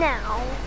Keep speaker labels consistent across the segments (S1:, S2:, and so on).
S1: now.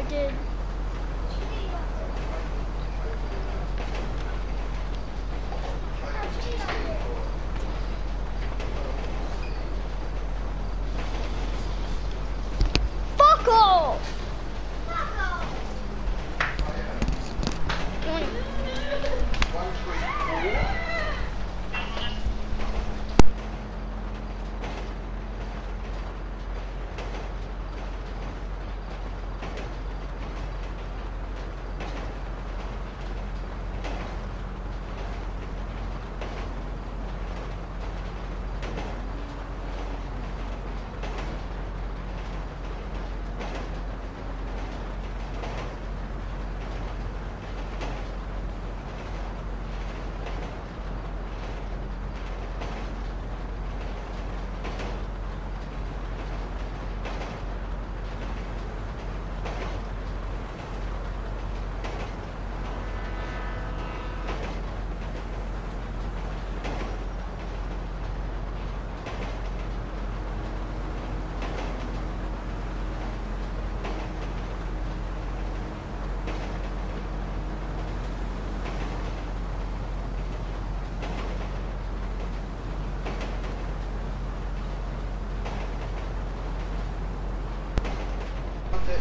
S1: I did.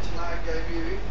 S2: Tamar gave you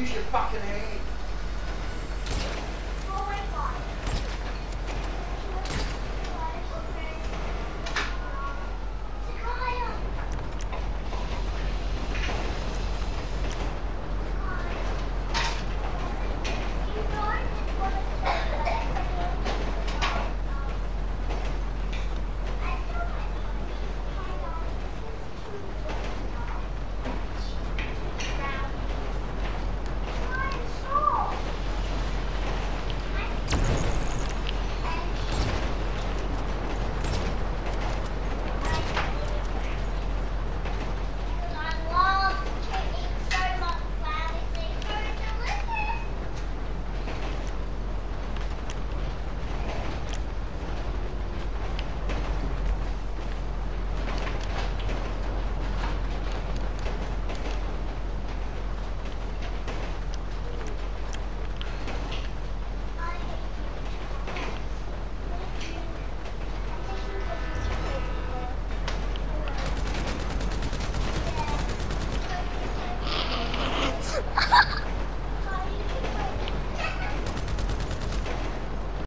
S2: Use your fucking hands.